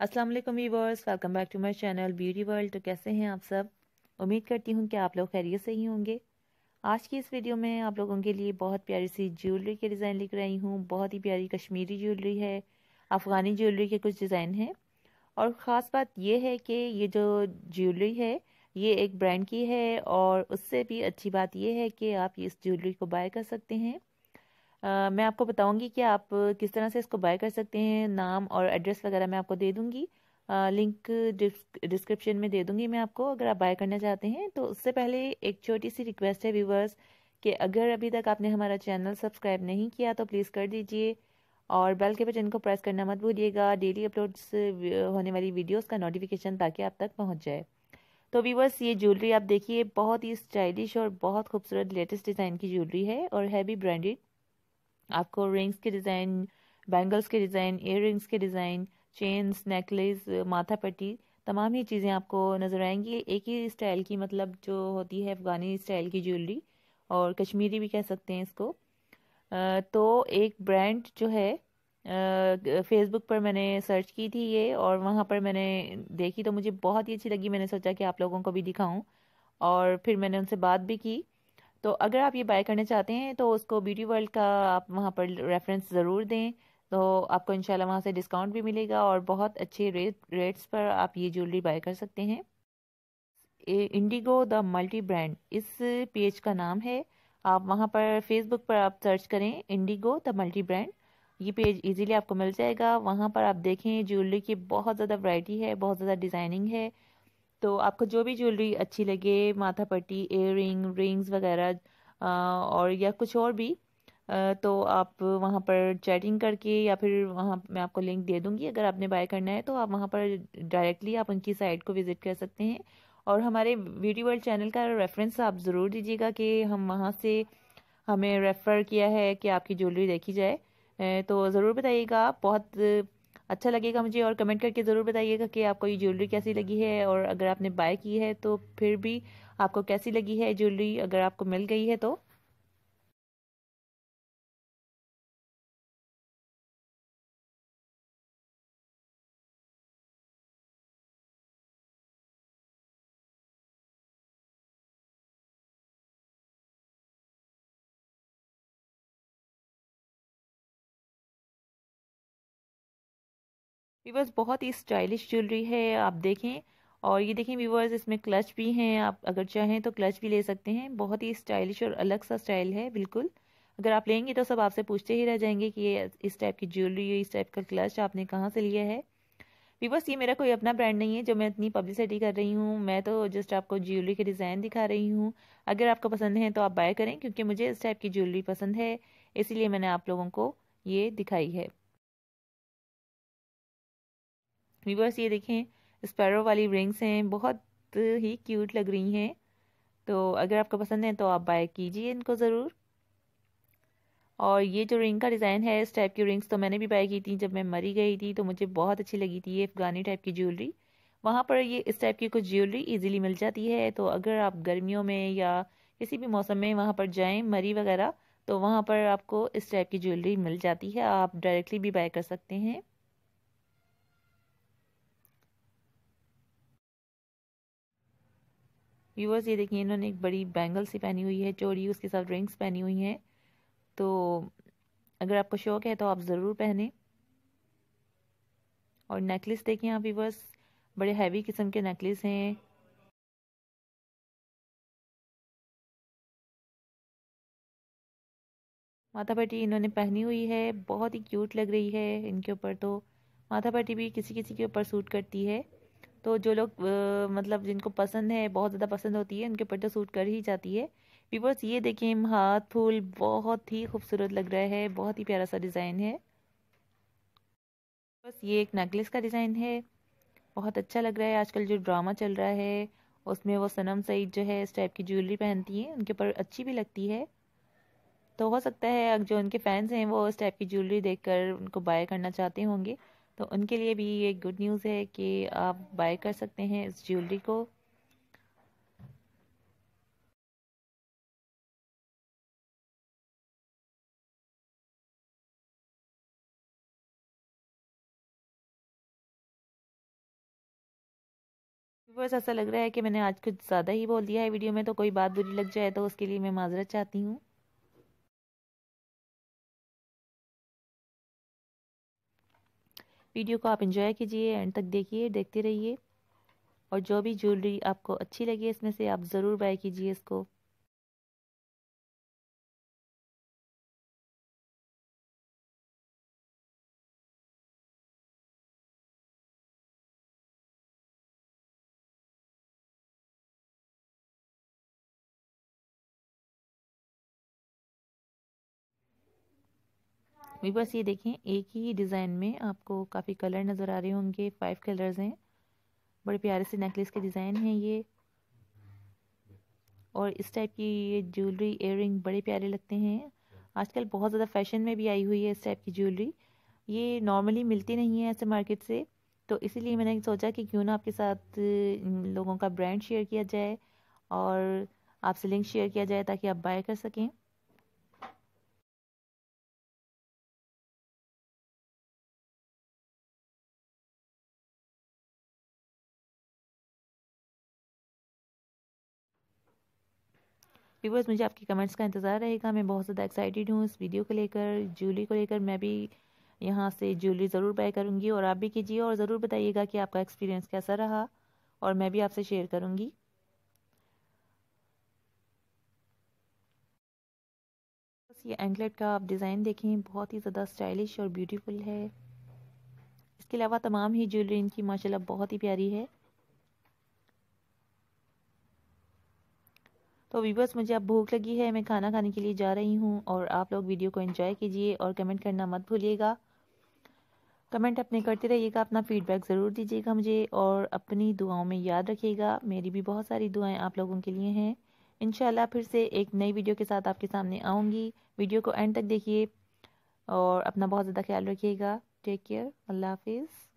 अस्सलाम वालेकुम welcome back to my channel beauty world. तो कैसे हैं आप सब? उम्मीद करती हूँ कि आप लोग खैरियत से ही होंगे। आज की इस वीडियो में आप लोगों के लिए बहुत प्यारी सी ज्वेलरी के डिज़ाइन लेकर आई हूँ। बहुत ही प्यारी कश्मीरी ज्वेलरी है, अफ़गानी ज्वेलरी के कुछ डिज़ाइन हैं। और ख़ास बात यह है कि ये जो ज्वेलरी है, ये एक ब्रांड की है और उससे भी अच्छी बात यह है कि आप इस ज्वेलरी को बाय कर सकते हैं। आ, मैं आपको बताऊँगी कि आप किस तरह से इसको बाय कर सकते हैं नाम और एड्रेस वगैरह मैं आपको दे दूँगी। आ, लिंक डिस्क्रिप्शन में दे दूँगी मैं आपको अगर आप बाय करना चाहते हैं। तो उससे पहले एक छोटी सी रिक्वेस्ट है व्यूवर्स कि अगर अभी तक आपने हमारा चैनल सब्सक्राइब नहीं किया तो प्लीज़ कर दीजिए। और बेल के बटन को प्रेस करना मत भूलिएगा। डेली अपलोड्स होने वाली वीडियोस का नोटिफिकेशन ताकि आप तक पहुँच जाए। तो व्यूवर्स ये ज्वेलरी आप देखिए बहुत ही स्टाइलिश और बहुत खूबसूरत लेटेस्ट डिज़ाइन की ज्वेलरी है और हैवी ब्रांडेड आपको रिंग्स के डिज़ाइन बैंगल्स के डिज़ाइन इयर के डिज़ाइन चेन्स नेकलेस माथा पट्टी तमाम ही चीज़ें आपको नज़र आएँगी। एक ही स्टाइल की मतलब जो होती है अफ़गानी स्टाइल की ज्वेलरी और कश्मीरी भी कह सकते हैं इसको। तो एक ब्रांड जो है फेसबुक पर मैंने सर्च की थी ये और वहाँ पर मैंने देखी तो मुझे बहुत ही अच्छी लगी। मैंने सोचा कि आप लोगों को भी दिखाऊँ और फिर मैंने उनसे बात भी की। तो अगर आप ये बाय करना चाहते हैं तो उसको ब्यूटी वर्ल्ड का आप वहाँ पर रेफरेंस ज़रूर दें। तो आपको इंशाल्लाह वहाँ से डिस्काउंट भी मिलेगा और बहुत अच्छे रेट रेट्स पर आप ये ज्वेलरी बाय कर सकते हैं। इंडिगो द मल्टी ब्रांड इस पेज का नाम है। आप वहाँ पर फेसबुक पर आप सर्च करें इंडिगो द मल्टी ब्रांड ये पेज इजीली आपको मिल जाएगा। वहाँ पर आप देखें ज्वेलरी की बहुत ज़्यादा वैरायटी है, बहुत ज़्यादा डिज़ाइनिंग है। तो आपको जो भी ज्वेलरी अच्छी लगे, माथा पट्टी एयर रिंग रिंग्स वगैरह और या कुछ और भी तो आप वहाँ पर चैटिंग करके या फिर वहाँ मैं आपको लिंक दे दूँगी। अगर आपने बाय करना है तो आप वहाँ पर डायरेक्टली आप उनकी साइट को विज़िट कर सकते हैं। और हमारे ब्यूटी वर्ल्ड चैनल का रेफरेंस आप ज़रूर दीजिएगा कि हम वहाँ से हमें रेफ़र किया है कि आपकी ज्वेलरी देखी जाए। तो ज़रूर बताइएगा। आप बहुत अच्छा लगेगा मुझे और कमेंट करके ज़रूर बताइएगा कि आपको ये ज्वेलरी कैसी लगी है और अगर आपने बाय की है तो फिर भी आपको कैसी लगी है ज्वेलरी अगर आपको मिल गई है तो। वीवर्स बहुत ही स्टाइलिश ज्वेलरी है, आप देखें। और ये देखें वीवर्स इसमें क्लच भी हैं, आप अगर चाहें तो क्लच भी ले सकते हैं। बहुत ही स्टाइलिश और अलग सा स्टाइल है, बिल्कुल। अगर आप लेंगे तो सब आपसे पूछते ही रह जाएँगे कि ये इस टाइप की ज्वेलरी इस टाइप का क्लच आपने कहाँ से लिया है। वीवर्स ये मेरा कोई अपना ब्रांड नहीं है, जो मैं इतनी पब्लिसिटी कर रही हूँ। मैं तो जस्ट आपको ज्वेलरी के डिज़ाइन दिखा रही हूँ। अगर आपको पसंद है तो आप बाय करें, क्योंकि मुझे इस टाइप की ज्वेलरी पसंद है। इसीलिए मैंने आप लोगों को ये दिखाई है। व्यूवर्स ये देखें स्पैरो वाली रिंग्स हैं, बहुत ही क्यूट लग रही हैं। तो अगर आपको पसंद है तो आप बाय कीजिए इनको ज़रूर। और ये जो रिंग का डिज़ाइन है, इस टाइप की रिंग्स तो मैंने भी बाय की थी जब मैं मरी गई थी तो मुझे बहुत अच्छी लगी थी ये अफगानी टाइप की ज्वेलरी वहाँ पर ये इस टाइप की कुछ ज्वेलरी इजीली मिल जाती है तो अगर आप गर्मियों में या किसी भी मौसम में वहाँ पर जाएँ, मरी वगैरह तो वहाँ पर आपको इस टाइप की ज्वेलरी मिल जाती है, आप डायरेक्टली भी बाय कर सकते हैं। व्यूवर्स ये देखिए, इन्होंने एक बड़ी बैंगल सी पहनी हुई है, चोरी, उसके साथ रिंग्स पहनी हुई हैं। तो अगर आपको शौक है तो आप ज़रूर पहने। और नेकलेस देखें आप व्यूवर्स बड़े हैवी किस्म के नेकलेस हैं। माथा पट्टी इन्होंने पहनी हुई है, बहुत ही क्यूट लग रही है इनके ऊपर तो। माथा पट्टी भी किसी किसी के ऊपर सूट करती है। तो जो लोग मतलब जिनको पसंद है, बहुत ज़्यादा पसंद होती है, उनके ऊपर तो सूट कर ही जाती है। व्यूवर्स ये देखें हाथ, फूल, बहुत ही खूबसूरत लग रहा है, बहुत ही प्यारा सा डिज़ाइन है। बस ये एक नेकलेस का डिज़ाइन है। बहुत अच्छा लग रहा है, आजकल जो ड्रामा चल रहा है, उसमें वो सनम सईद जो है, इस टाइप की ज्वेलरी पहनती हैं, उनके ऊपर अच्छी भी लगती है। तो हो सकता है, जो उनके फैंस हैं, वो इस टाइप की ज्वेलरी देखकर उनको बाय करना चाहते होंगे। तो उनके लिए भी ये गुड न्यूज़ है कि आप बाय कर सकते हैं इस ज्वेलरी को। बस ऐसा लग रहा है कि मैंने आज कुछ ज़्यादा ही बोल दिया है वीडियो में तो कोई बात बुरी लग जाए तो उसके लिए मैं माजरत चाहती हूँ। वीडियो को आप इंजॉय कीजिए, एंड तक देखिए, देखते रहिए। और जो भी ज्वेलरी आपको अच्छी लगी इसमें से आप ज़रूर बाय कीजिए इसको। भी बस ये देखें, एक ही डिज़ाइन में आपको काफ़ी कलर नज़र आ रहे होंगे फाइव कलर्स हैं। बड़े प्यारे से नेकलेस के डिज़ाइन हैं ये। और इस टाइप की ये ज्वेलरी इयर बड़े प्यारे लगते हैं। आजकल बहुत ज़्यादा फ़ैशन में भी आई हुई है इस टाइप की ज्वेलरी ये नॉर्मली मिलती नहीं है ऐसे मार्केट से। तो इसीलिए मैंने सोचा कि क्यों ना आपके साथ लोगों का ब्रांड शेयर किया जाए और आपसे लिंक शेयर किया जाए ताकि आप बाय कर सकें। व्यूवर्स मुझे आपके कमेंट्स का इंतज़ार रहेगा। मैं बहुत ज़्यादा एक्साइटेड हूँ इस वीडियो को लेकर ज्वेलरी को लेकर। मैं भी यहाँ से ज्वेलरी ज़रूर बाय करूँगी और आप भी कीजिए और ज़रूर बताइएगा कि आपका एक्सपीरियंस कैसा रहा और मैं भी आपसे शेयर करूँगी। ये एंकलेट का आप डिज़ाइन देखें, बहुत ही ज़्यादा स्टाइलिश और ब्यूटीफुल है। इसके अलावा तमाम ही ज्वेलरी इनकी, माशाल्लाह, बहुत ही प्यारी है। तो वीवर्स मुझे अब भूख लगी है, मैं खाना खाने के लिए जा रही हूँ और आप लोग वीडियो को एंजॉय कीजिए और कमेंट करना मत भूलिएगा। कमेंट अपने करते रहिएगा, अपना फीडबैक ज़रूर दीजिएगा मुझे और अपनी दुआओं में याद रखिएगा। मेरी भी बहुत सारी दुआएँ आप लोगों के लिए हैं। इन फिर से एक नई वीडियो के साथ आपके सामने आऊँगी। वीडियो को एंड तक देखिए और अपना बहुत ज़्यादा ख्याल रखिएगा। टेक केयर अल्लाह हाफिज़।